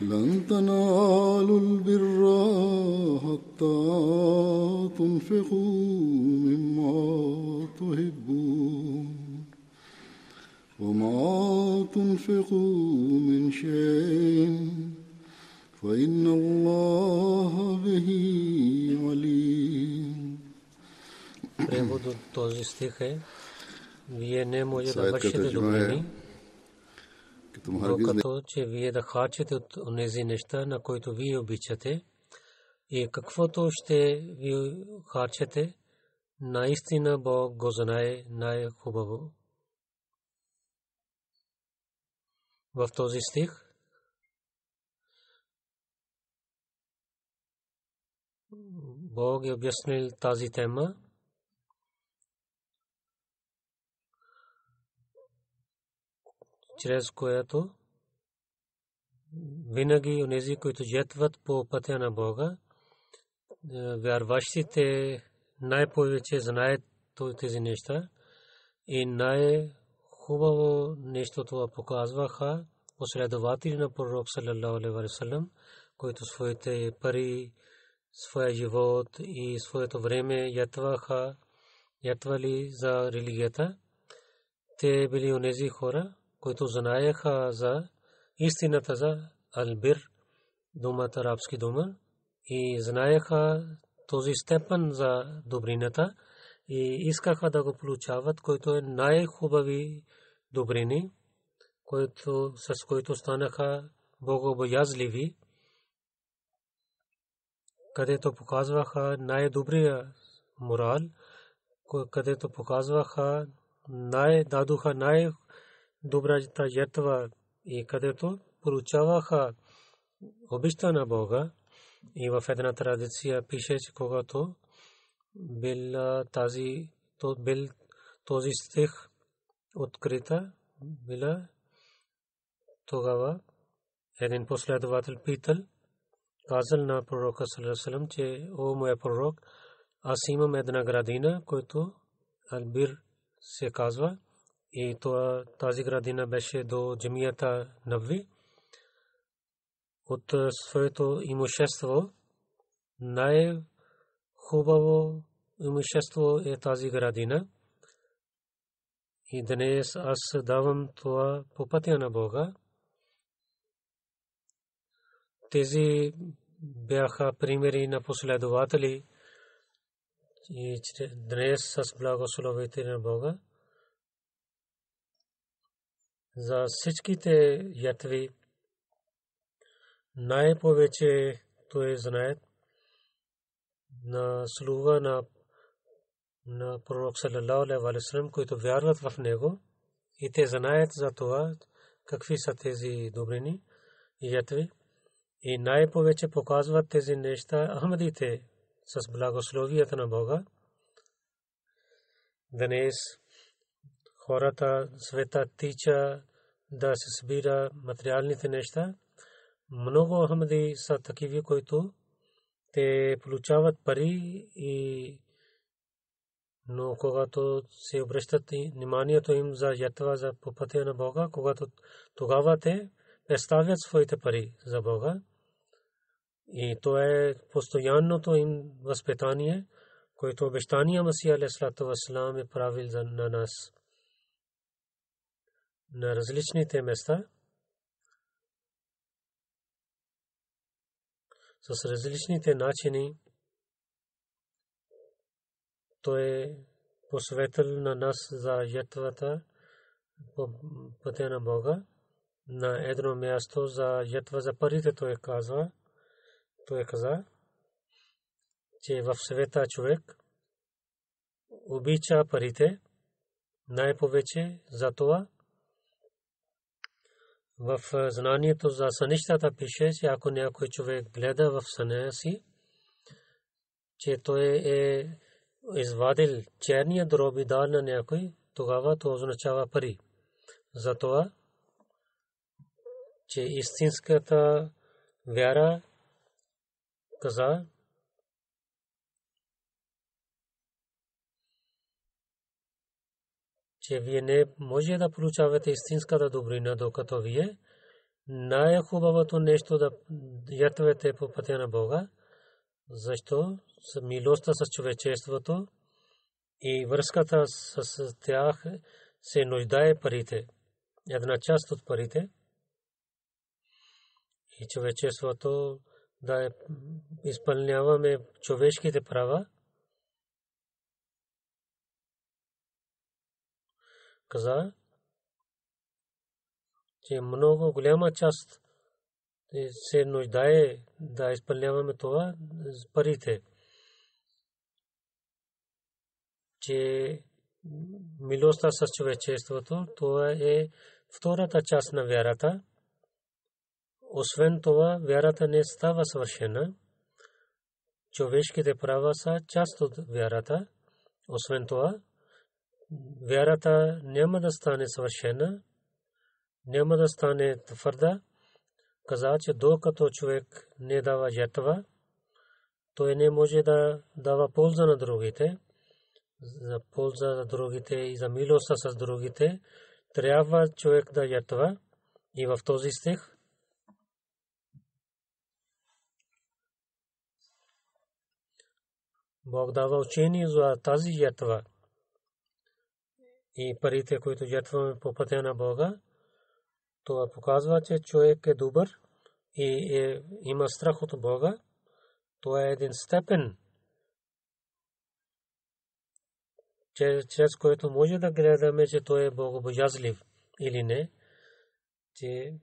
لن تنالوا البر حتى تنفقوا مما تحبون وما تنفقوا من شيء فإن الله به عليم Превод от този стих е Вие не може да Сайт вършите като джума е, добрини, تمہارا че вие да харчите от онези неща, на които вие обичате, и каквото ще ви харчете, наистина Бог го знае най-хубаво. В този стих Бог е обяснил тази тема чрез което винаги онези, които жетват по пътя на Бога, е, вярващите най-повече знаят тези неща и най-хубаво нещо това показваха последователи на пророк саллалаху алейхи които своите пари, своя живот и своето време ятваха, ятвали за религията. Те били онези хора, които знаеха за истината за албир, думата арабски дума, и знаеха този степен за добрината и искаха да го получават, който е най-хубави добрини, който, с които станаха богобоязливи, където показваха най-добрия морал, където показваха най-дадоха най- добрата жертва и където получаваха обичта на Бога. И в една традиция пише, че когато бил тази, то бил този стих открита, била тогава един последовател питал, казал на пророка Салесалам, че о моя пророк, аз имам една градина, който Албир се казва, и тази градина беше до джамията Навви. От своето имущество най-хубаво имущество е тази градина. И днес аз давам това по пътя на Бога. Тези бяха примери на последователи и днес с благословите на Бога за всичките ятви най-повече той знае на слуга на на пророк саллалаху алейхи ва саллям, които вярват в него и те знаят за това какви са тези добрини и ятви и най-повече показват тези неща Ахмадите с благословията на Бога. Днес хората света тича да се събира материалните неща. Много Ахмади са такива, които те получават пари и но когато се обръщат вниманието им за ятва за по на Бога, когато тогава те представят своите пари за Бога. И то е постоянното им възпитание, което обещания Масия Алейхиссалату Вассалам е правил за на нас на различните места с различните начини той е посветил на нас за ятвата по пътя на Бога. На едно място за ятва за парите той казва, той каза, че в света човек обича парите най-повече за това. В знанието за сънищата пише, че ако някой човек гледа в съня си, че той е извадил черния дроб и дал на някой, тогава то означава пари. Затова, че истинската вяра каза, че вие не може да получавате истинската добрина, докато вие най-хубавото нещо да ятвете по пътя на Бога, защо с милостта с човечеството и връзката с тях се нуждае парите. Една част от парите и човечеството да изпълняваме човешките права. Каза, че много голяма част се нуждае да изпълняваме това с парите. Че милостта с човечеството, това е втората част на вярата. Освен това, вярата не става съвършена. Човешките права са част от вярата. Освен това, вярата няма да стане съвършена, няма да стане твърда. Каза, че докато човек не дава ятва, той не може да дава полза на другите, за полза за другите и за милост с другите, трябва човек да ятва. И в този стих? Бог дава учение за тази ятва и парите, които ятваме по пътя на Бога, това показва, че човек е добър и е, има страх от Бога. Това е един степен, че, чрез който може да гледаме, че той е богобоязлив или не, че,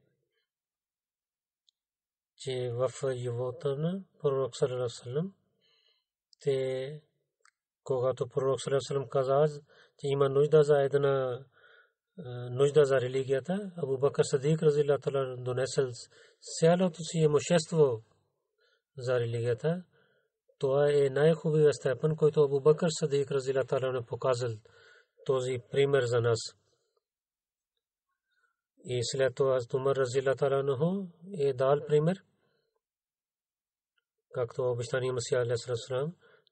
че в живота на пророк Салалалам, те, когато пророк Салалалам каза, че има нужда за една нужда за религията, Абу Бакър Садик разилла тала донесъл цялото си имущество за религията. Това е най-хубавия степен, който Абу Бакър Садик разилла тала не показал този пример за нас. И след това Тумар разилла тала е дал пример, както обещание Масия Алейхи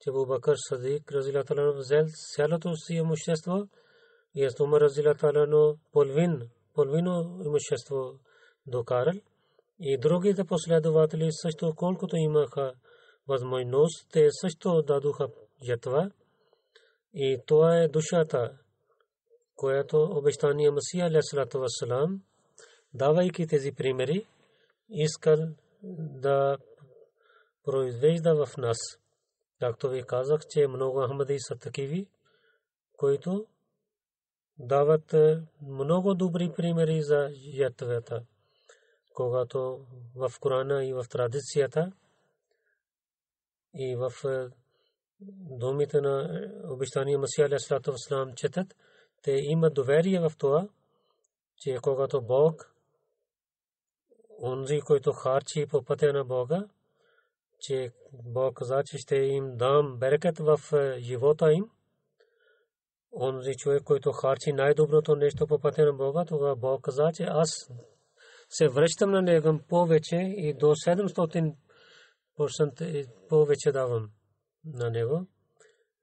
че Абу Бакър Садик разилла тала взел цялото си имущество, и аз Умар разила талано половин, половино имущество докарал и другите последователи също колкото имаха възможност, те също дадоха ятва и това е душата, която обещания Масия Алейхиссалату Вассалам, давайки тези примери, искал да произвежда в нас. Както ви казах, че много Ахмади са такиви, които дават е, много добри примери за ятвата. Когато в Корана и в традицията и в е, думите на обещания Масия Алейхиссалату Вассалам четат, те имат доверие в това, че когато Бог, онзи, който харчи по пътя на Бога, че Бог каза, че ще им дам берекет в е, живота им, онзи човек, който харчи най-доброто нещо по пътя на Бога, тогава Бог каза, че аз се връщам на него повече и до 700% повече давам на него.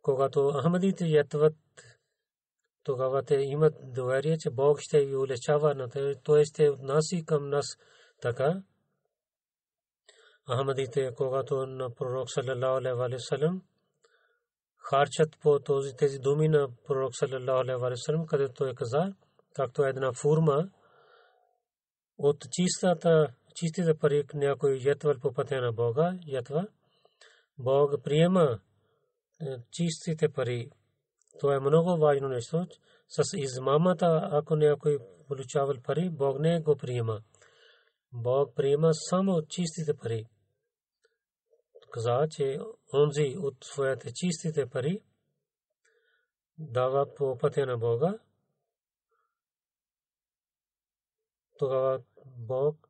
Когато Ахмадите ятват, тогава те имат доверие, че Бог ще ви улечава на те, той ще отнаси към нас така. Ахмадите, когато на пророк саллалаху алейхи ва салlam харчат по този тези думи на пророк саллалаху алейхи ва салlam, където той каза, както една форма от чистата, чистите пари някой ятвал по пътя на Бога, ятва, Бог приема е, чистите пари. Това е много важно нещо. С измамата, ако някой получавал пари, Бог не го приема. Бог приема само чистите пари. Каза, че онзи от своите чистите пари дава по пътя на Бога, тогава Бог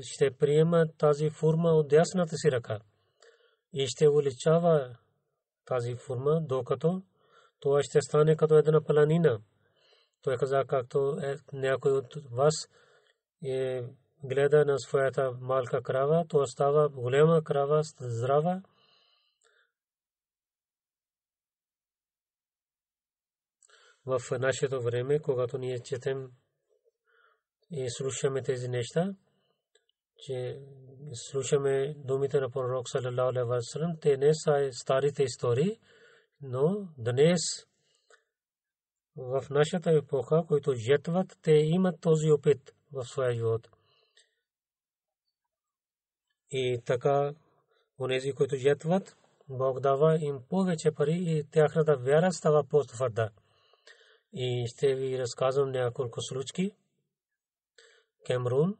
ще приема тази форма от дясната си ръка и ще увеличава тази форма, докато това ще стане като една планина. Той каза, както е, някой от вас е, гледа на своята малка крава, то става голяма крава, здрава. В нашето време, когато ние четем и слушаме тези неща, че слушаме думите на пророк саллалаху алейхи те не са старите истории, но днес в нашата епоха, които жетват, те имат този опит в своя живот. И така, онези, които жетват, Бог дава им повече пари и тяхната вяра става по-твърда. И ще ви разказвам няколко случки. Кемрун,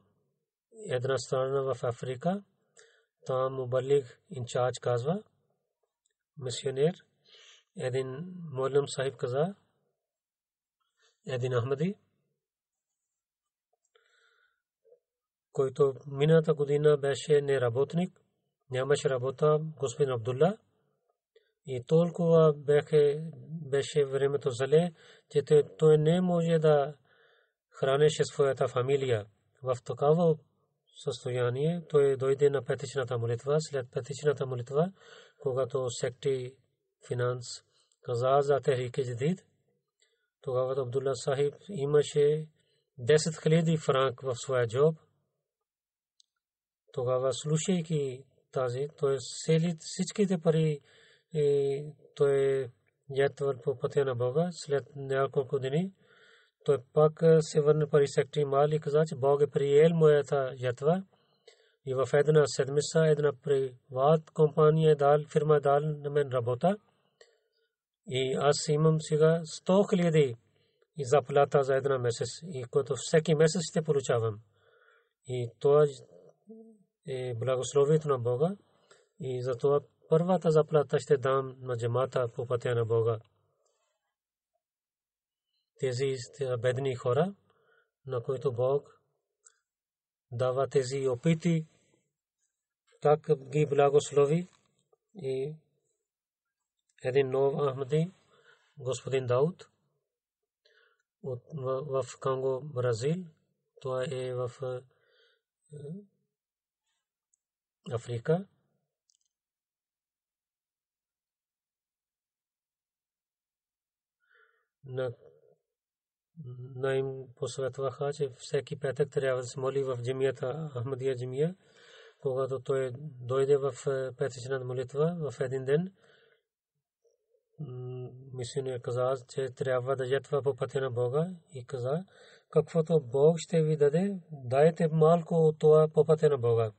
една страна в Африка, там Мубалиг инчарж казва, мисионер, един Молем Сахиб каза, един Ахмади, който миналата година беше неработник, нямаше работа, господин Абдулла, и толкова беше, беше времето зале, че той не може да хранеше своята фамилия. В такава състояние той дойде на петичната молитва. След петичната молитва, когато секти финанс каза за Техрик Джадид, тогава Абдулла Сахиб имаше 10 000 франк в своя джоб. Тогава слушайки тази, той сели всичките пари и той ятвал по пътя на Бога. След няколко дни той пак се върна пари сектори мал и каза, че Бог е приел моята ятва. И в една седмица една приват компания дал, фирма дал на мен работа. И аз имам сега 100 хиляди и заплата за една месец и което всеки месец ще получавам. И това е благословието на Бога. И затова първата заплата ще дам на джамата по пътя на Бога. Тези бедни хора, на които Бог дава тези опити, как ги благослови. И един нов Ахмади, господин Дауд, в Конго, Бразил, това е в Африка. на на им посъветваха, че всеки петък трябва да се моли в джемията Ахмадия джемия. Когато той дойде в е, петъчната молитва в един ден, мисионер каза, че трябва да жетва по пътя на Бога и каза, каквото Бог ще ви даде, дайте малко от това по пътя на Бога.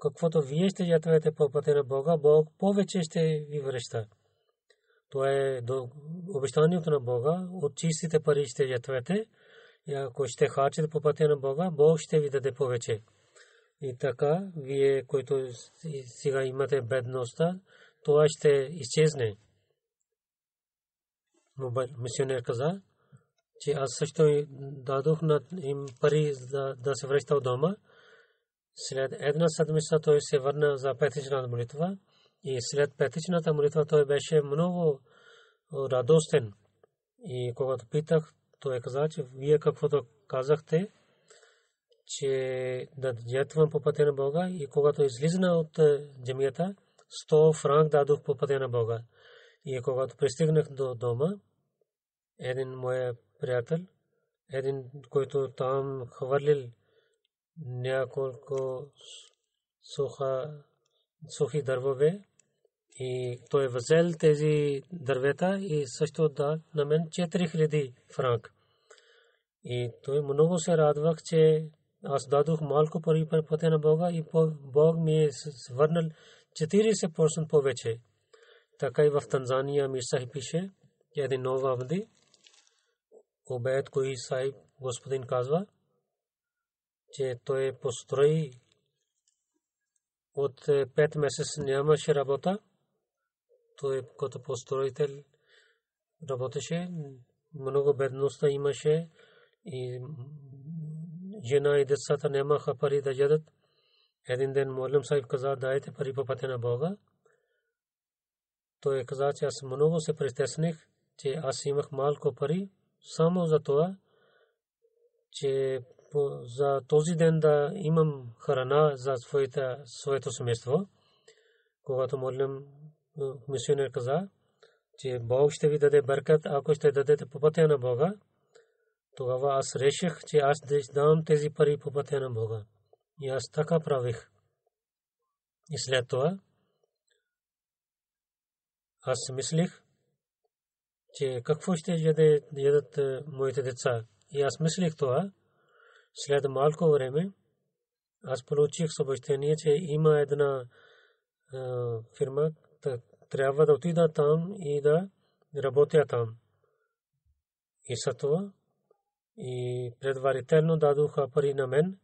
Каквото вие ще ятвате по пътя на Бога, Бог повече ще ви връща. Това е обещанието на Бога. От чистите пари ще ятвете. И ако ще харчите по пътя на Бога, Бог ще ви даде повече. И така, вие, които сега имате бедността, това ще изчезне. Мисионер каза, че аз също дадох на им пари да, да се връща от дома. След една седмица той се върна за петична молитва. И след петичната молитва той беше много радостен. И когато питах, той каза, че вие каквото казахте, че да жертвам по пътя на Бога и когато излизна от джамията, 100 франк дадох по пътя на Бога. И когато пристигнах до дома, един мой приятел, един, който там хвърлил няколко суха, сухи дървове и той е взел тези дървета и също да на мен 4000 франк. И той много се радвах, че аз дадох малко пари по пътя на Бога и Бог ми е върнал 40% повече. Така и в Танзания Мирсахи пише, един нов Абди, Обед Кои Сайб, господин казва, че той построи от 5 месеца нямаше работа. Той като построител работеше, много бедността имаше и жена и децата нямаха пари да ядат. Един ден Молим Сайб каза, дайте пари по пътя на Бога. Той каза, че аз много се притесних, че аз имах малко пари, само за това, че за този ден да имам храна за своето семейство. Когато молим, мисионер каза, че Бог ще ви даде бъркат, ако ще дадете по пътя на Бога, тогава аз реших, че аз да дам тези пари по пътя на Бога. И аз така правих. И след това аз мислих, че какво ще ядат моите деца. И аз мислих това. След малко време аз получих съобщение, че има една фирма, трябва да отида там и да работя там. И за това и предварително дадоха пари на мен,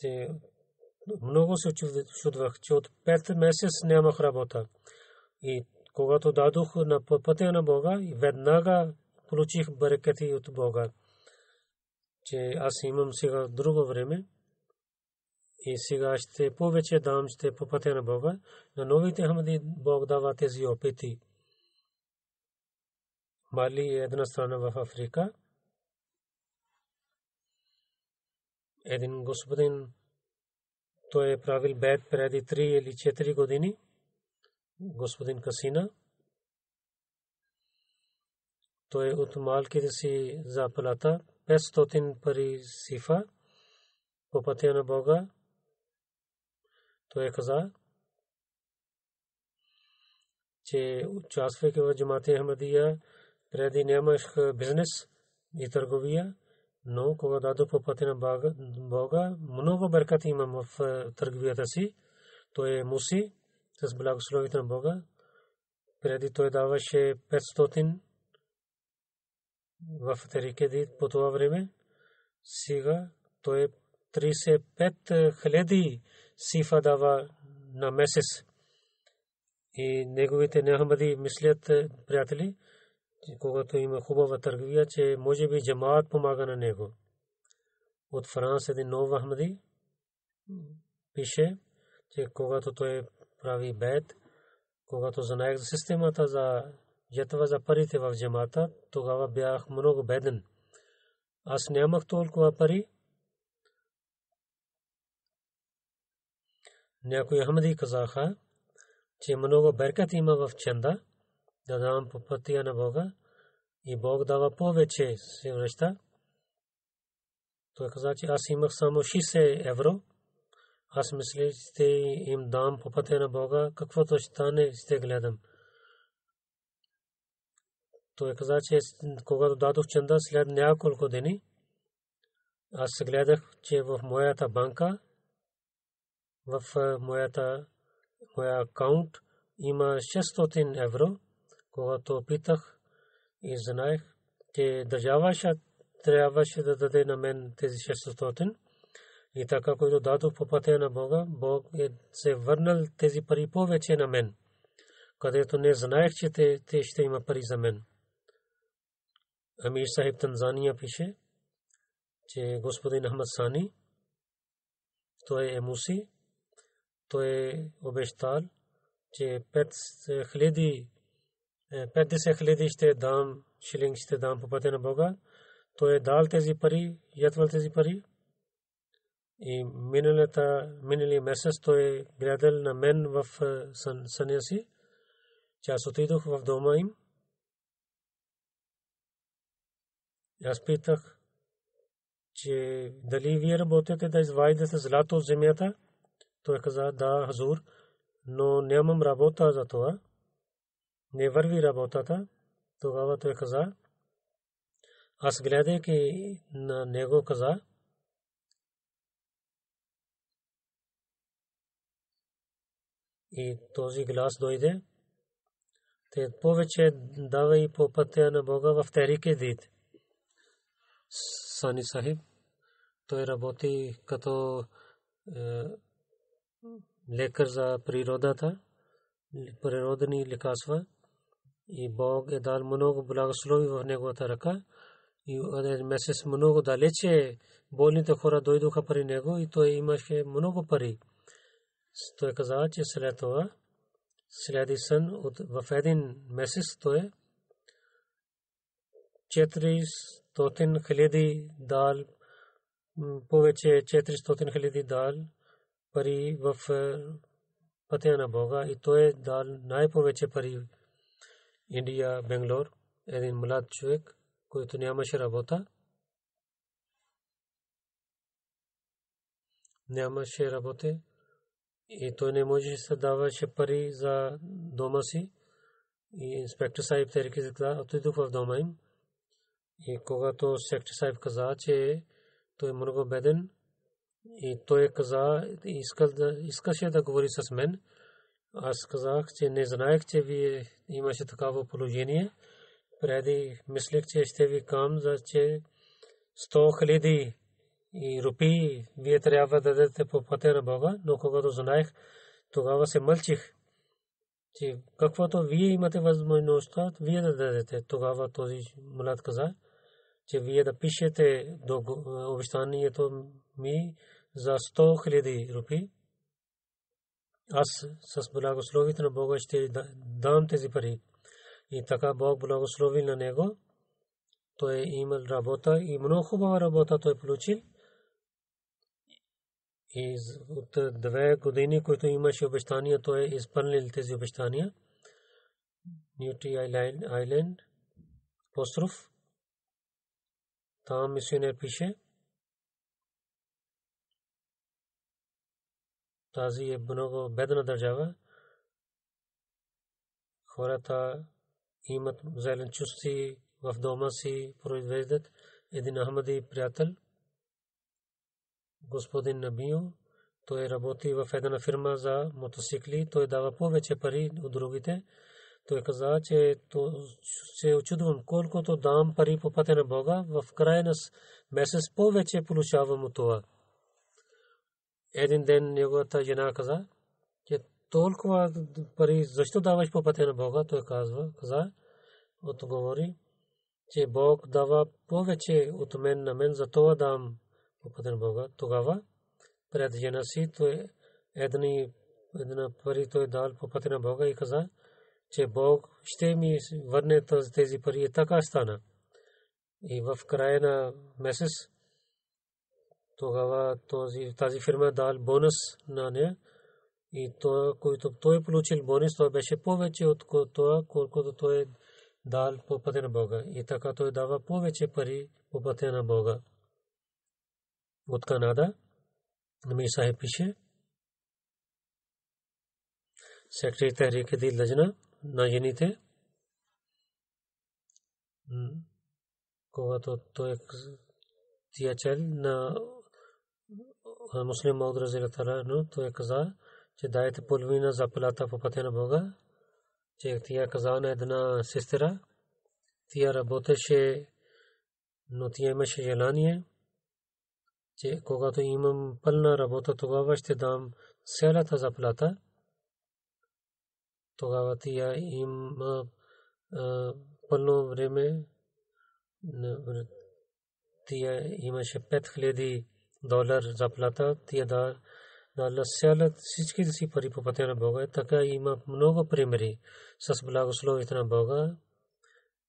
че много се чудвах, че от 5 месец нямах работа. И когато дадох на пътя на Бога, веднага получих барекати от Бога. Че аз имам сега друго време и сега ще повече дам ще по пътя на Бога. На новите хамади Бог дава тези опити. Мали е една страна в Африка. Един господин той е правил бед преди 3 или 4 години господин Касина. Той от малките си заплата 500 пари сифа по пътя на Бога. Той каза, че участвайки в джамата Ахмадия, преди нямаш бизнес и търговия, но кога дадо по пътя на Бога, много бъркат имам в търговията си. Той е муси, с благословите на Бога. Преди той даваше 500 в Терикеди по това време. Сега той 35 хиляди сифа дава на месец. И неговите нехамади мислят, приятели, когато има хубава търговия, че може би джамаат помага на него. От Франс един нов Ахмади пише, че когато той прави бед, когато знаех системата за жетва за парите в джамата, тогава бях много беден. Аз нямах толкова пари. Някои Ахмади казаха, че много беркат има в ченда, да дам по пътя на Бога и Бог дава повече се връща. Той каза, че аз имах само 60 евро аз мисля, ще им дам по пътя на Бога, каквото ще стане, ще гледам. Той каза, че когато дадох чанда след няколко дни, аз гледах, че в моята банка, в моята моя акаунт има 600 евро, когато питах и знаех, че държава трябваше да даде на мен тези 600 и така, който дадох по пътя на Бога, Бог е се върнал тези пари повече на мен, където не знаех, че те, те ще има пари за мен. Амир Сахиб Танзания пише, че господин Ахмад Сани, той е муси, той е обещал, че 5000 50 хиляди ще дам, шилинг ще дам по пътя на Бога. Той е дал тези пари, ятвал тези пари. И миналата, минали месец той е гледал на мен в съня си. Че аз отидох в дома им. Аз питах, че дали вие работите да извадите злато от земята. Той каза, да, хазур, но нямам работа за това. Не върви работата. Тогава той каза, аз гледайки на него каза, и този глас дойде, те повече дава по пътя на Бога в Терике Дид. Сани Сахиб, той работи като е, лекар за природата, природни лекарства и Бог е дал много благослови в неговата ръка и един месец много далече болните хора дойдоха при него и той имаше много пари. Той каза, че след това следи сън от, в един месец той 400 хиляди дал повече 400 хиляди дал пари в пътя на Бога и той е дал най-повече пари Индия, Бенглор, един млад човек, който нямаше работа. Нямаше работа и той не можеше да даваше пари за дома си. И инспектор Сайб Терики каза, отидох в дома им. И когато инспектор Сайб каза, че той е много беден, и той каза, искаше да говори с мен, аз казах, че не знаех, че ви имаше такава положение. Преди мислех, че ще ви кам, за че 100 хиляди и рупи вие трябва да дадете по пътя на Бога, но когато знаех, тогава се мълчих, че каквото вие имате възможността, вие да дадете. Тогава този млад каза, че вие да пишете до обещанието ми за 100 хиляди рупи аз с благословите на Бога ще дам тези пари. И така Бог благослови на него. Той е имал работа и много хубава работа той получил. И от две години, които имаше обещания, той е изпълнил тези обещания. Ньюти Айленд, остров. Там мисионер пише. тази е много бедна държава. Хората имат зеленчуци в дома си, произвеждат един Ахмади приятел, господин Набио. Той работи в една фирма за мотоцикли. Той дава повече пари от другите. Той каза, че се очудвам колкото дам пари по пътя на Бога, в края на месец повече получавам от това един ден неговата жена каза, че толкова пари, защо даваш по пътя на Бога? Той казва, каза, отговори, че Бог дава повече от мен на мен, за това дам по пътя на Бога. Тогава, пред жена си, той едни, една пари той дал по пътя на Бога и каза, че Бог ще ми върне тези пари. И така стана. И в края на месец тогава този, тази фирма дал бонус на нея и то, който той е получил бонус, това беше повече от това, колкото той е дал по пътя на Бога. И така той дава повече пари по пътя на Бога. От Канада, ми Сахиб пише, секретари Тахрик Ди Лъжна на жените, когато той тия чел на муслим Мауд Разилатара, но той каза, че дайте половина заплата по пътя на Бога, че тя каза на една сестра, тя работеше, но тя имаше желание, че когато имам пълна работа, тогава ще дам цялата заплата. Тогава тя има пълно време, тя имаше 5000 долар заплата, тия да да насялят всичките си пари по пътя на Бога. Така има много примери с благословите на Бога.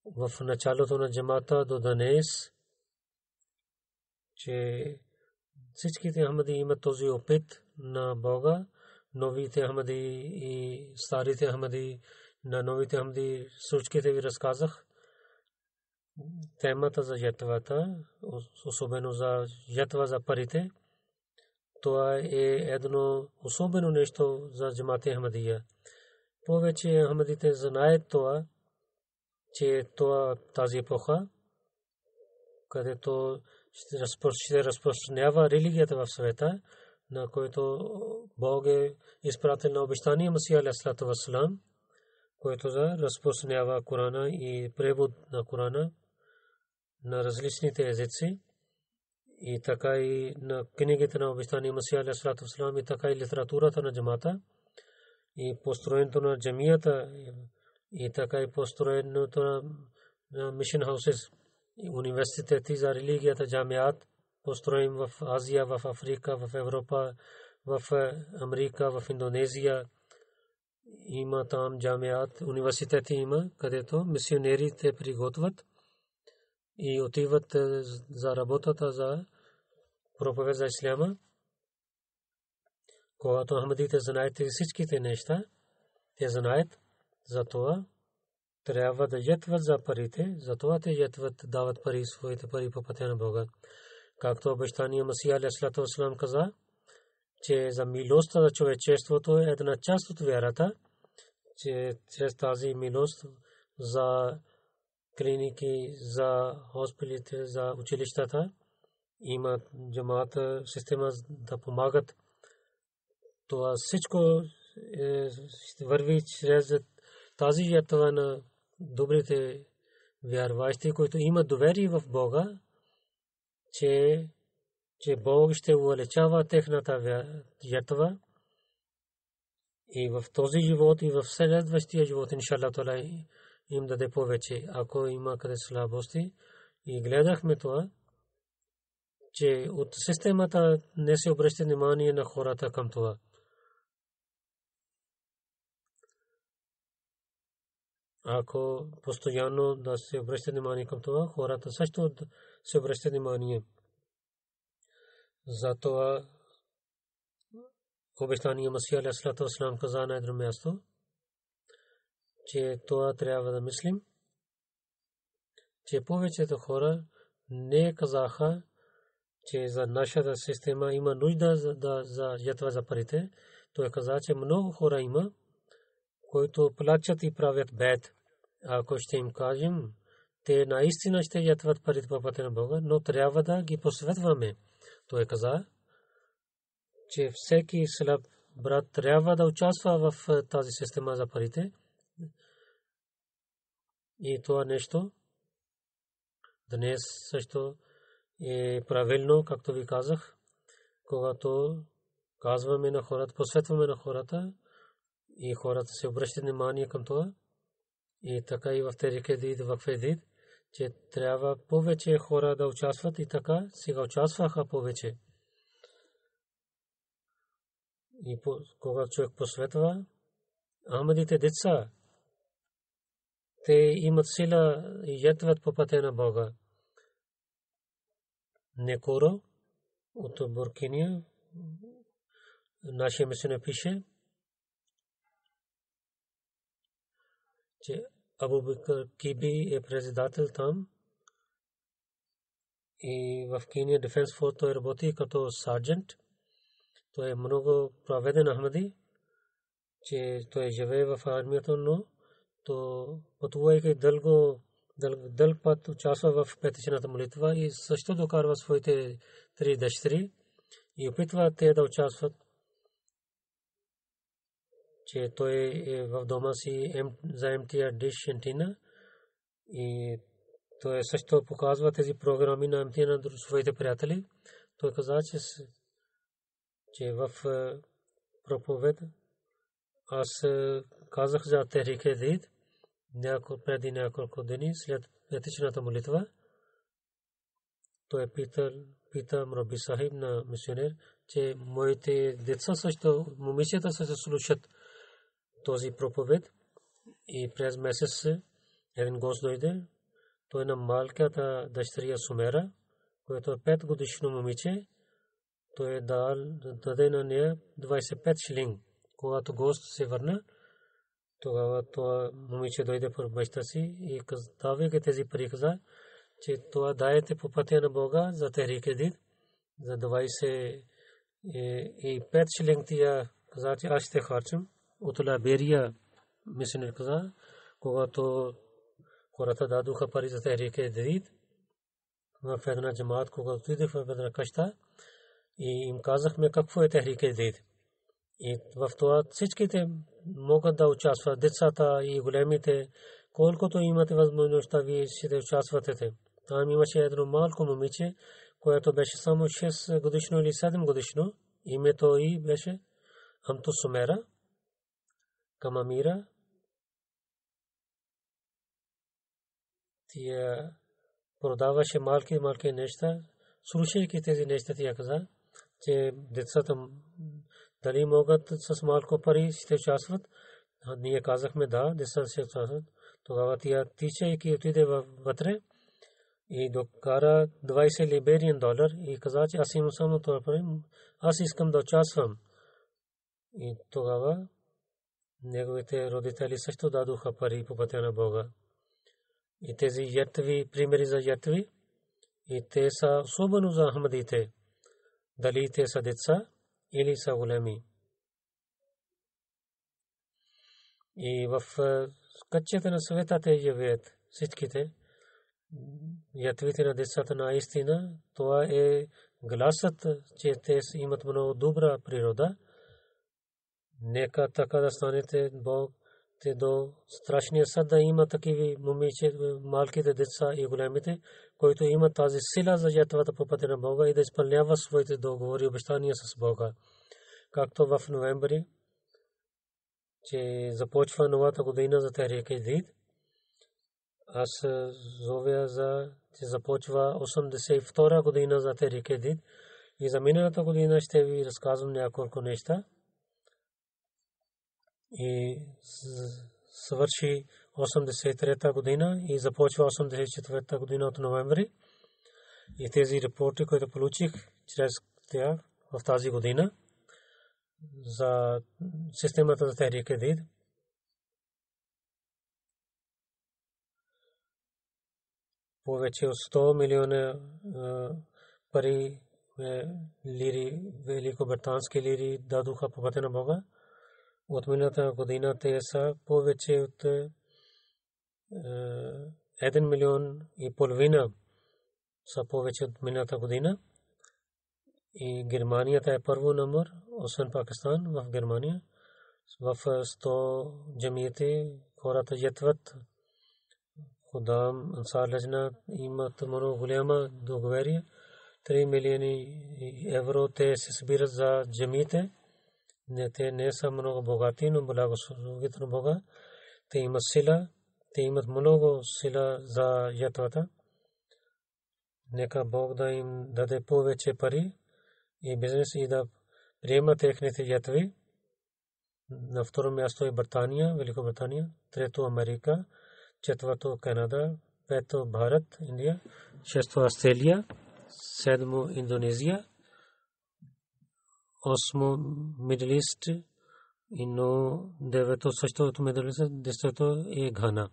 В началото на джамата до днес, че всичките Ахмади имат този опит на Бога, новите Ахмади и старите Ахмади, на новите Ахмади случките ви разказах. Темата за ятвата, особено за ятва за парите, това е едно особено нещо за джамати Ахмадия. Повече Ахмадите знаят това, че това тази епоха, където ще разпространява религията в света, на който Бог е изпратил на обещание Масия Аляслату Васлам, който за разпространява Корана и превод на Корана на различните езици и така и на книгите на обещание Масия Аляслату Васлам и така и литературата на джамата и построенето на джамията и така и построенето на мишен хаусес университети за религията, джамиат, построим в Азия, в Африка, в Европа, в Америка, в Индонезия. Има там джамиат, университети има, където мисионерите приготвят и отиват за работата за проповед за исляма. Когато Ахмадите знаят всичките неща, те знаят за това, трябва да ятват за парите, затова те ятват, дават пари, своите пари по пътя на Бога. Както обещание Масия Аляслату Аслам каза, че за милостта за човечеството е една част от вярата, че чрез тази милост за клиники, за хоспиталите, за училищата има джамата система да помагат. Това всичко е, върви чрез тази ятва на добрите вярващи, които имат доверие в Бога, че, че Бог ще увеличава техната ятва и в този живот и в следващия живот, иншалла Тала, им даде повече, ако има къде слабости. И гледахме това, че от системата не се обръща внимание на хората към това. Ако постоянно да се обръща внимание към това, хората също се обръща внимание. Затова обещание Масия Аляслата Аслам каза на едно място, че това трябва да мислим, че повечето хора не казаха, че за нашата система има нужда за, да, за ятва за парите. Той каза, че много хора има, които плачат и правят бед. Ако ще им кажем, те наистина ще ятват парите по пътя на Бога, но трябва да ги посветваме. Той каза, че всеки слаб брат трябва да участва в е, тази система за парите. И това нещо днес също е правилно, както ви казах, когато казваме на хората, посветваме на хората, и хората се обръщат внимание към това. И така и в Терикедид, в Федид, че трябва повече хора да участват и така сега участваха повече. И когато човек посветва, Ахмадите деца, те имат сила и ятват по пътя на Бога. Некоро от Буркиния, нашия мисия пише, че Абу Бакр Киби е председател там и в Кения Дефенс Форс той работи като сарджент. Той е много праведен Ахмади, че той живее в армията, но то пътувайки дълго дълг път участва в петичната молитва и също докарва своите три дъщери и опитва те да участват че той е в дома си за МТР Dish антина и той също показва тези програми на МТР на своите приятели. Той каза, че, че в е, проповед аз е, казах за Техрик Едид преди няколко дни след етичната молитва. Той питал пита Мраби Сахиб на мисионер, че моите деца също, момичета се слушат този проповед и през месец един гост дойде. Той е на малката дъщеря Сумера, която е 5 годишно момиче. Той е дал, даде на нея 25 шилинг. Когато гост се върна, тогава това момиче дойде при баща си и давайки тези пари каза, че това даете по пътя на Бога за Техрик Едит, за 20 и 5 шилинг тия каза, че аз ще харчам. От Лаберия мисионер каза, когато хората дадоха пари за Техрик Едит, в една джамаат, когато отидех в една къща и им казахме какво е Техрик Едит. И в това всичките могат да участват, децата и големите, колкото имате възможността, вие ще участвате. Там имаше едно малко момиче, което беше само 6 годишно или 7 годишно. Името и беше Амто Сумера, Камамира. Тя продаваше малки малки неща. Слушайки тези неща, тя каза, че децата дали могат с малко пари ще участват. Ние казахме да, децата ще участват. Тогава тя тичайки отиде вътре и докара 20 либериен долар и каза, че аз имам само това пари, аз искам да участвам. И тогава неговите родители също дадоха пари по пътя на Бога. И тези ятви, примери за ятви, и те са особено за Ахмадите. Дали те са деца или са големи. И в кътчета на света те живеят всичките ятвите на децата на истина, това е гласът, че те имат много добра природа. Нека така да станете Бог, те до страшния съд да има такива момиче, малките деца и големите, които имат тази сила за ятвата по пътя на Бога и да изпълняват своите договори и обещания с Бога. Както в ноември, че започва новата година за Терека Идид, аз зовя за че започва 82 година за Терик Едид и за миналата година ще ви разказвам няколко неща. И свърши 83-та година и започва 84-та година от ноември. И тези репорти, които получих чрез тях в тази година за системата за Терик Едид, повече от 100 милиона пари лири, великобритански лири дадоха по пътя на Бога. От миналата година те са повече от 1 милион и половина са повече от миналата година. И Германията е първо номер, освен Пакистан в Германия. В 100 джамиите хората ятват Худам, Ансар Лежна имат много голяма договерие. 3 милиони евро те се събират за джамите. Те не са много богати, но благословите на Бога. Те имат сила, те имат много сила за ятвата. Нека Бог да им даде повече пари и бизнес и да приема техните ятви. На второ място е Британия, Великобритания, трето Америка, четвърто Канада, пето Бхарат, Индия, шесто Австралия, седмо Индонезия, осмо Мидлист и но девето също от Мидлист, десето е Гана.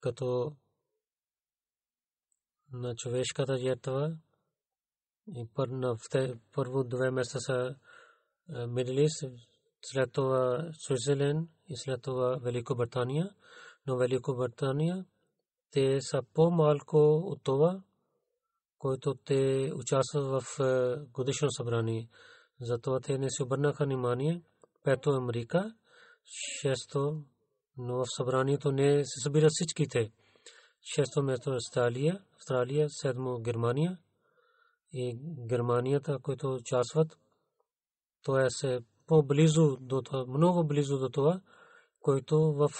Като на човешката жертва и първо две месеца Мидлис, след това Свитзерленд и след това Великобритания. Но Великобритания те са по-малко от това, който те участват в годишно събрание. Затова те не се обърнаха внимание. Пето Америка, шесто, но в събранието не се събират всичките. Шесто место Австралия, Австралия, седмо Германия и Германията, които участват т.е. е по-близо до това, много близо до това, който в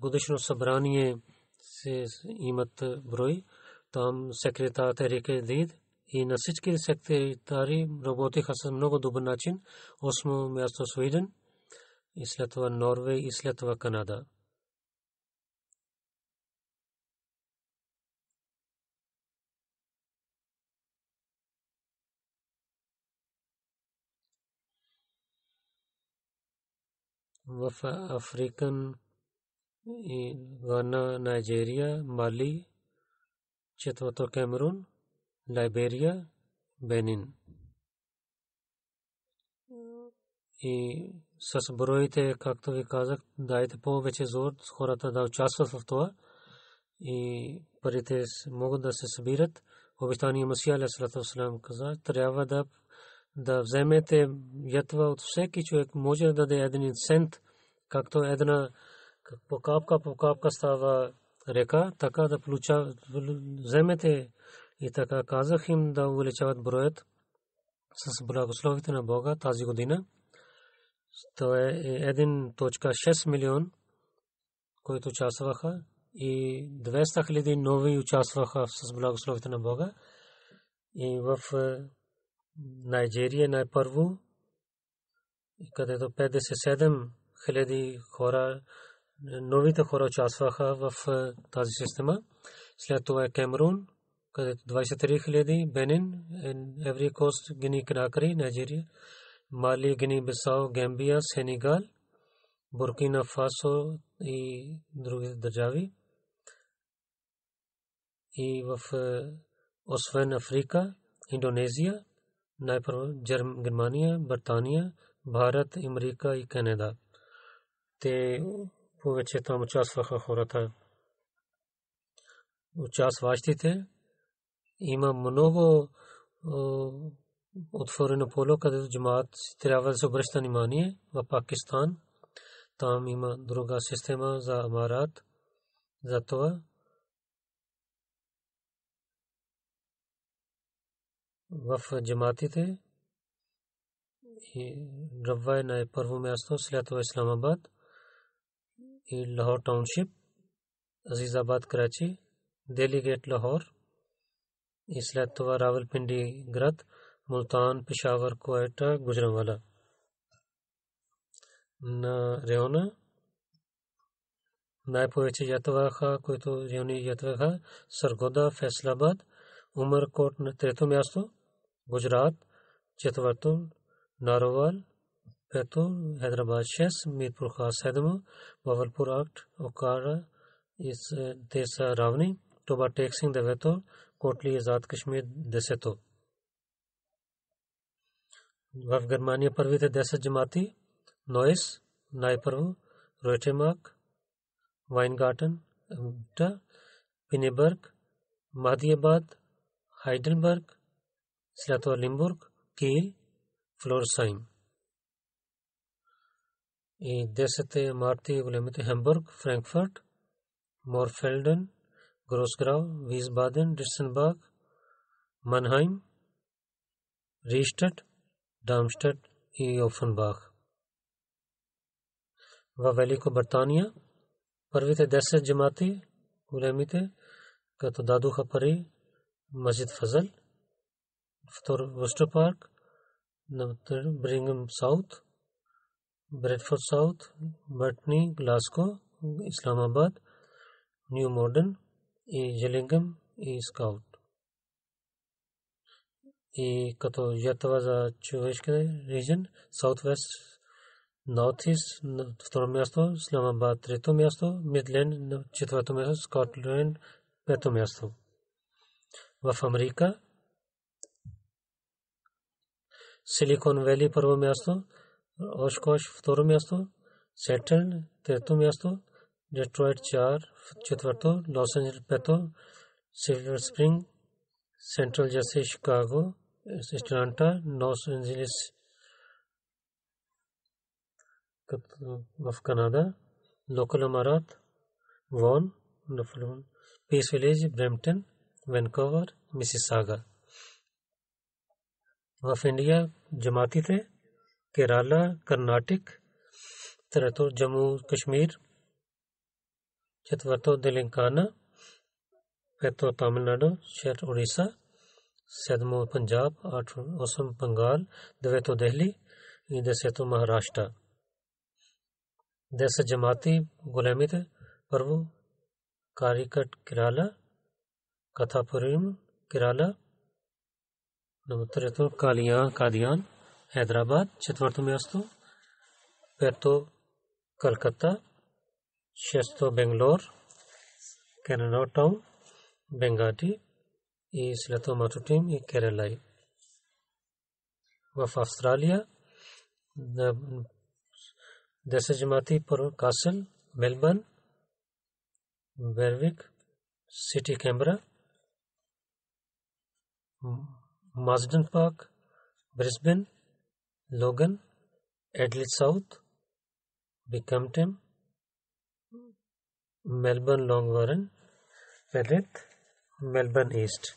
годишно събрание се имат брой. Там секретар Терике Дид и на всички секретари работиха с много добър начин. Осмо място Свиден и след това Норвей и след това Канада. в Африкан и Гана, Найджерия, Мали, четвърто Камерун, Лайберия, Бенин. И с броите, както ви казах, дайте повече зор хората да участват в това и парите могат да се събират. Обещания Масия Алейхиссалам каза, трябва да да вземете ятва от всеки човек, може да даде един цент, както една по капка по капка става река, така да получа, вземете и така казах им да увеличават броят с благословите на Бога тази година. То е 1.6 милион, които участваха и 200 хиляди нови участваха с благословите на Бога. И в Найджерия най-първо, където 57 хиляди хора, новите хора участваха в тази система. След това е Камерун, където 23 хиляди, Бенин, Еври Кост, Гини Кракри, Найджерия, Мали, Гини Бесао, Гамбия, Сенегал, Буркина Фасо и други държави. И в освен Африка, Индонезия, най-първо Германия, Британия, Бхарат, Америка и Канада. Те повече там участваха хората. Участващите има много отворено поле, където джамаат трябва да се обръща внимание в Пакистан. Там има друга система за амарат. За в джаматите и Рабва на първо място, след това Исламабад لاہور ٹاؤن شپ عزیز آباد کراچی دہلی گیٹ لاہور اسلاتوا راول پنڈی گرت ملتان پشاور کوئٹہ گجرن والا نہ ریونا نہ یاتوا خاں تو ریونی یاترا خا سرگودہ فیصلہ آباد عمر کوٹ ترتو میاستوں گجرات چتورتل ناروال пето Хайдерабад 6 Мирпур Хас 7 Бавалпур 8 Окара и те са равни Това Тексинг 9 Котли Азад Кашмир 10 в Германия първите 10 джамати Нойс най-първо Ройтемак Вайнгартен Пинебърг Мадиябад Хайдельберг след това Лимбург, Киел, Флорсайм. И 10 марта големите Хамбург, Франкфурт, Морфелден, Гросграу, Висбаден, Дитсенберг, Манхайм, Ристад, Дармштадт и Офенбах. В Великобритания първите 10 джамати големите като дадоха пари Масjid Фазал – втор Worcester Park, Brigham South, Bradford South, Butney, Glasgow, Islamabad, New Modern и Gillingham и Scout. И като ятва за човешкия регион, Southwest, Northeast на второ място, Исламабад трето място, Мидленд на четвърто място, Скотланд пето място. В Америка Silicon Valley първо място, Oshkosh второ място, Seattle трето място, Detroit чар четвърто, Лос Анджелес пето, Silver Spring, Central Jersey, Chicago, Atlanta, Los Angeles в Канада, Local Amarat, Vaughan, Peace Village, Brampton, Vancouver, Mississauga. в کیرالا کرناٹک ترتو جموں کشمیر چتورتو تلنگانہ پیتو تامل ناڈو چھٹ اڑیسہ سیدمو پنجاب، آٹھ اوسم بنگال، دویتو دہلی دسیتو مہاراشٹر دس جماعتی غلامی تے پرو، کاریکٹ کرالا کتھا پوریم کرالا نمترتو کالیاں، قادیان۔ Хайдрабад, четвърто място, пето Калката, шесто Бенглор, Кенано Таун, Бенгати и след това Матутим и Кералай. В Австралия 10 джамати първо Касъл, Мелбърн, Бервик, Сити Кембра, Мазден Парк, Брисбен, Logan, Adelaide South, Bickerton, Melbourne Longwarren, Perth, Melbourne East.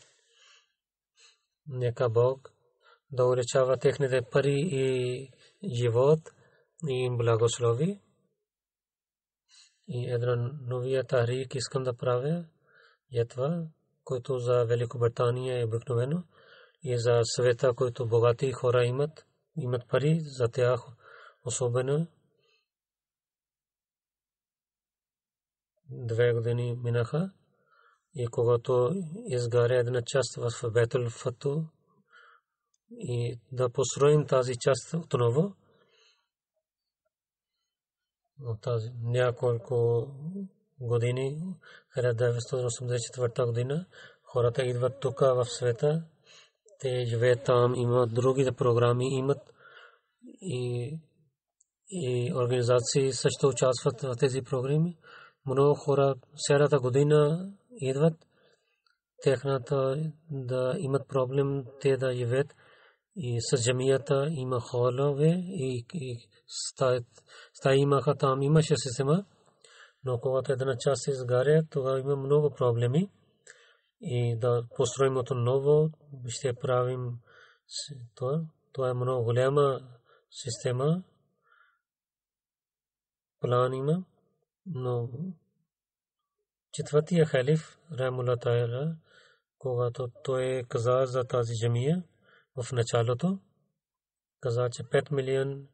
Нека Бог да уличава техните пари и живот и им благослови. И една новия тарик искам да правя е това, който за Великобритания е обикновено и за света, който богати хора имат имат пари за тях особено две години минаха и когато изгаря една част в Бетъл Фату и да построим тази част отново от тази няколко години 1984 година хората идват тук в света те живеят там, имат другите програми, имат и, и организации също участват в тези програми. Много хора всяка година идват, техната да имат проблем, те да живеят и с джамията има холове и, и стаи имаха там, имаше система, но когато една част се изгаря, тогава има много проблеми и да построим отново, ще правим това. Това е много голяма система, план има, но четвъртия халиф, Рамула Тайра, когато той каза за тази джамия в началото, каза, че 5 милион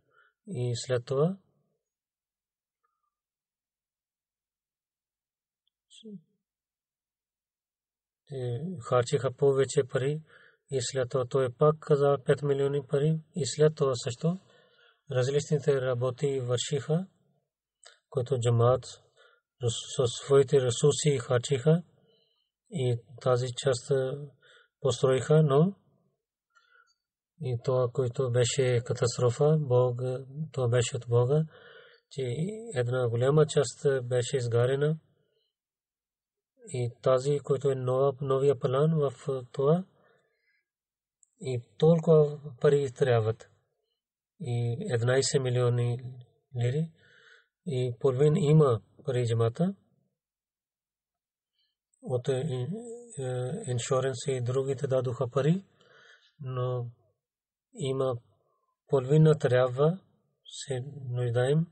и след това харчиха повече пари и след това той пак каза 5 милиони пари. И след това също различните работи вършиха, които джамаат със своите ресурси харчиха и тази част построиха, но и това, което беше катастрофа, Бог, това беше от Бога, че една голяма част беше изгарена и тази, който е новия план в това и толкова пари трябват. И 11 милиони лири и половин има пари джамата от иншуренс и другите дадоха пари, но има половина трябва се нуждаем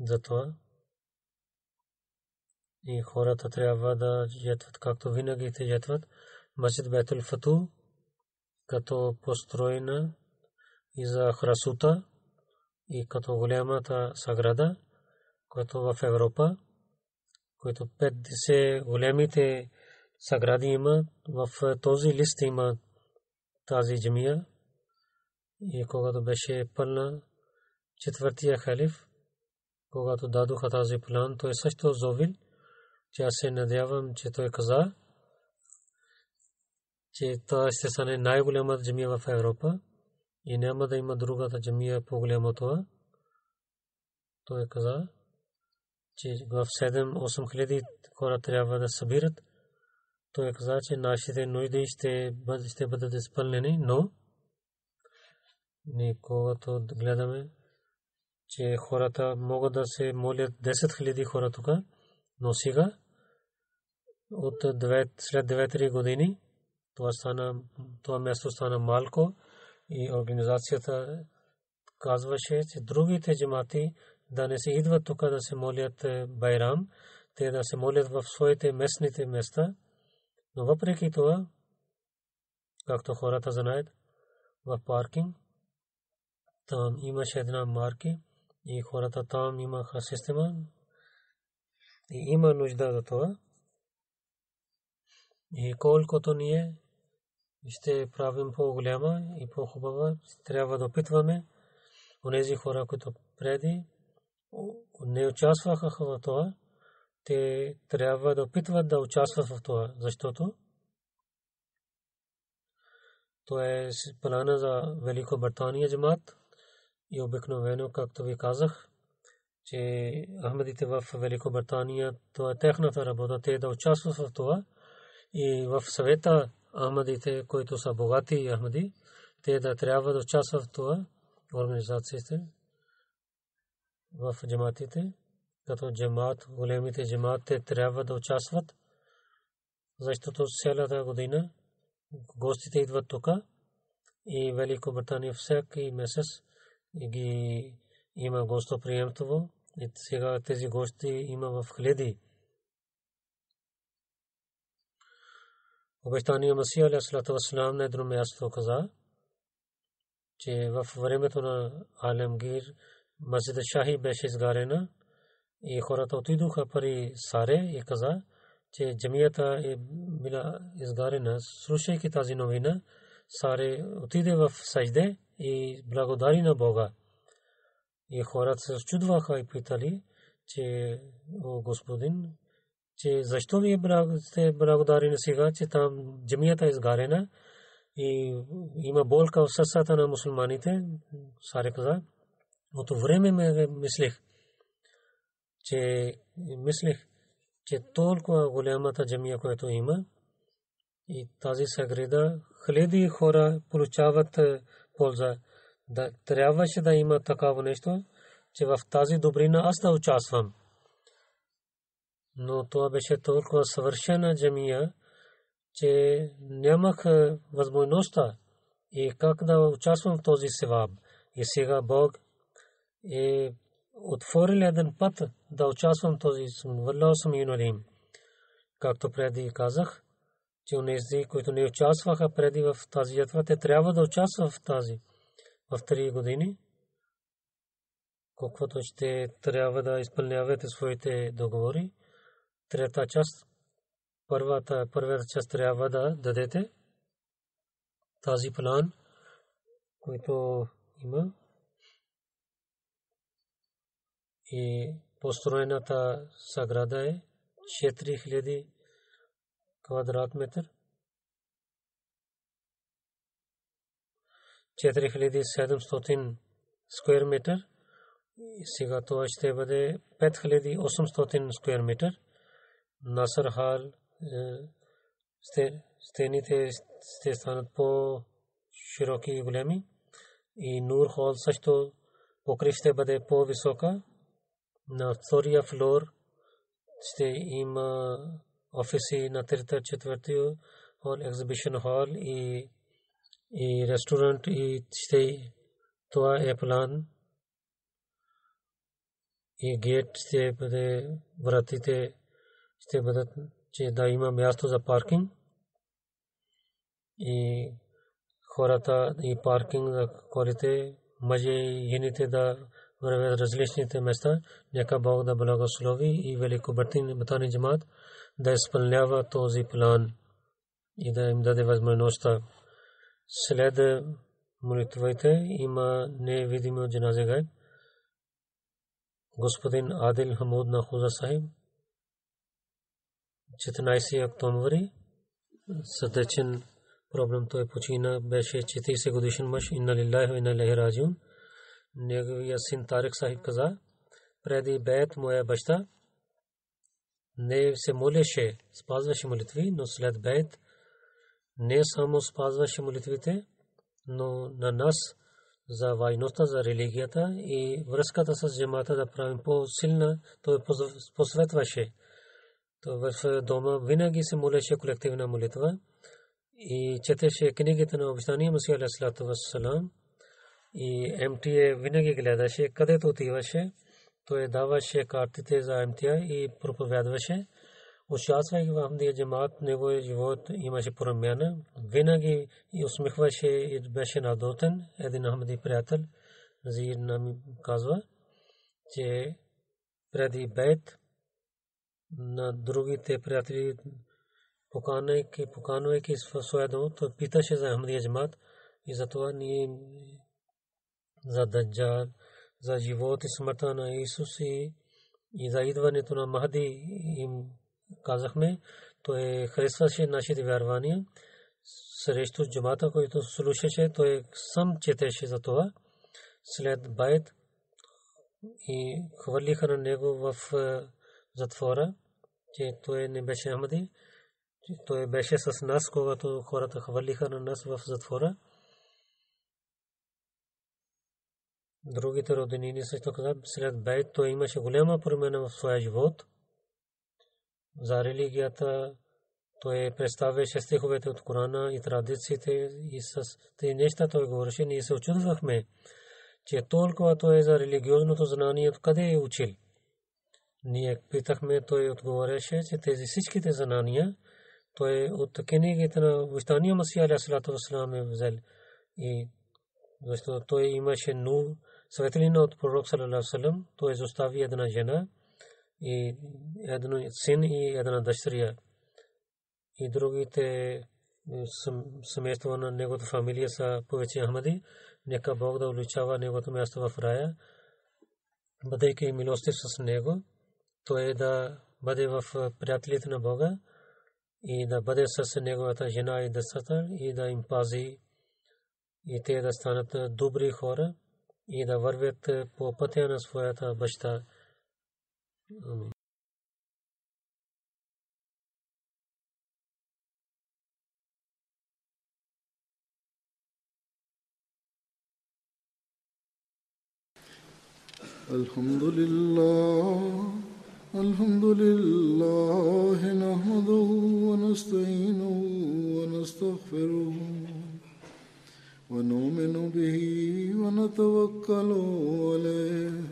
за това и хората трябва да жетват, както винаги те жетват. Масjid Бетул Фату, като построена и за Храсута и като голямата саграда, която в Европа, който 50 големите сагради има, в този лист има тази джамия и когато беше пълна четвъртия халиф, когато дадоха тази план, той също зовил – че аз се надявам, че той каза, че това ще стане най-голямата джамия в Европа и няма да има другата джамия по-голяма това. Той каза, че в 7-8 хиляди хора трябва да събират. Той каза, че нашите нужди ще, ще бъдат изпълнени, но ние когато гледаме, че хората могат да се молят 10 хиляди хора тук, но сега от след 9 години това, стана, това място стана малко и организацията казваше, че другите джамати да не се идват тук да се молят Байрам, те да се молят в своите местните места. Но въпреки това, както хората знаят, в паркинг, там имаше една марки и хората там имаха система и има нужда за това. И колкото ние ще правим по-голяма и по-хубава, трябва да опитваме онези хора, които преди не участваха в това, те трябва да опитват да участват в това, защото то е плана за Великобритания джамат и обикновено, както ви казах, че Ахмедите в Великобритания, то е техната работа, те да участват в това. И в съвета Ахмедите, които са богати Ахмеди, те да трябва да участват в това, организациите, в джаматите, като джамат, големите джамат, трябва да участват, защото цялата година гостите идват тук и Великобритания всеки месец ги има гостоприемство и сега тези гости има в хиляди. Обещания Масия Алясалату Васлам на едно място каза, че в времето на Алемгир Масjid Шахи беше изгарена и хората отидоха пари Саре и каза, че джамията е била изгарена. Слушайки тази новина, Саре отиде в Сажде и благодари на Бога. И хората се чудваха и питали, че о господин, че защо вие сте благодарени сега, че там джамията е изгарена и има болка в сърцата на мусулманите. Саре каза, от време ме мислех, че мислех, че толкова голямата джамия, която има, и тази сагреда, хиляди хора получават е, полза. Да, трябваше да има такава нещо, че в тази добрина аз да участвам. Но това беше толкова съвършена джамия, че нямах е, възможността и как да участвам в този севаб. И сега Бог е отворил един път да участвам в този Валлаху самиюн алим. Както преди казах, че онези, които не участваха преди в тази ятва, те трябва да участват в тази в три години. Колкото ще трябва да изпълнявате своите договори. Трета част, първата, първата част трябва да дадете. Тази план, който има, и построената сграда е 4000 квадрат 4700 сквер метър. Сега това ще бъде 5800 сквер метър. Насър хал стените ще станат по-широки и големи. И Нур хол също покрив ще бъде по-висока на втория флор ще има офиси на трета, четвърти хол, екзибишн хол и, и ресторант и ще това е план и гейт ще бъде вратите ще бъдат че да има място за паркинг и хората и паркинг за колите мъже и жените да вървят различните места. Нека Бог да благослови и Великобритания джамат да изпълнява този план и да им даде възможността. След молитвите има невидимо джаназе гайб. Господин Адил Хамуд на Хуза Сахиб. 14 октомври. Сърдечен проблем той почина. Беше 40 годишен мъж. Инна лиллахи ва инна илайхи раджиун. Неговия син Тарик Сахиб каза, преди бед моя баща не се молеше, спазваше молитви, но след бед не само спазваше молитвите, но на нас за войността, за религията и връзката с джамата да правим по-силна, той посветваше. То в дома винаги се молеше колективна молитва и четеше книгите на обещания Масия Алейхи и МТА винаги гледаше, където отиваше, той даваше картите за МТА и проповядваше. Участвайки в Ахмадия джамаат, неговия живот имаше промяна. Винаги и усмихваше и беше надотен. Един Ахмади приятел, Назир нам казва, че преди бед на другите приятели поканвайки, поканвайки в своя дом, той питаше за Ахмадия джамаат и затова ние за Даджал, за живот и смъртта на Исус и, и за идването на Махди им казахме, той харесваше нашите вярвания. Срещу джамата, който слушаше, той сам четеше за това. След байт и хвърлиха на него в затвора, че той не беше Ахмади. Той беше с нас, когато хората хвърлиха на нас в затвора. другите роднини също каза, след бейт той имаше голяма промяна в своя живот. За религията той представяше стиховете от Корана и традициите и с тези неща той говореше. Ние се очудвахме, че толкова той е за религиозното знание, къде е учил. Ние питахме, той отговореше, че тези всичките знания, той от книгите на Вистания Масия Алясалату Васлам е взел. И защото той имаше нур, светлина от пророк салалаху салам, той изостави една жена и един син и една дъщеря. И другите семейства на неговата фамилия са повече Ахмади. Нека Бог да уличава неговото място в рая, бъдейки милостив с него, той е да бъде в приятелите на Бога и да бъде с неговата жена и децата и да им пази и те да станат добри хора и да вървят по пътя на своята баща. الحمد لله الحمد لله نحمده ونستعينه ونستغفره ونؤمن به ونتوكل عليه.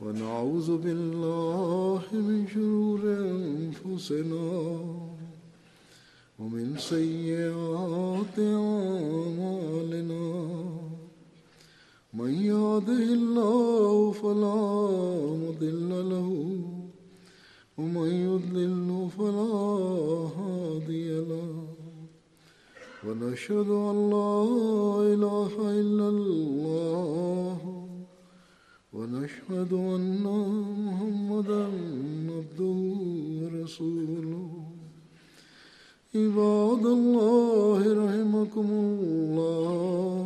ونعوذ بالله من شرور أنفسنا ومن سيئات أعمالنا. من يهده الله فلا مضل له ومن يضلل فلا هادي له. ونشهد أن لا إله إلا الله ونشهد أن محمدا عبده ورسوله. عباد الله رحمكم الله.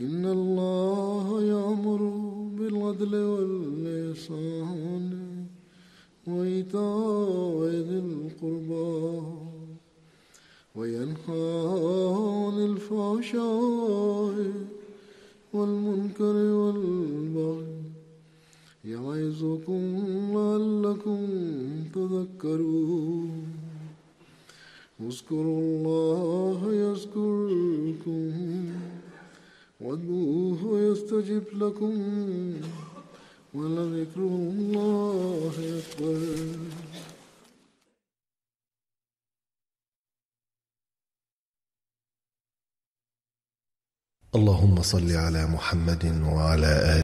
إن الله يأمر بالعدل واللسان وإيتاء ذي القربى وينهى عن الفحشاء والمنكر والبغي يعظكم لعلكم تذكرون. اذكروا الله يذكركم وادعوه يستجب لكم ولذكر الله أكبر. اللهم صل على محمد وعلى آله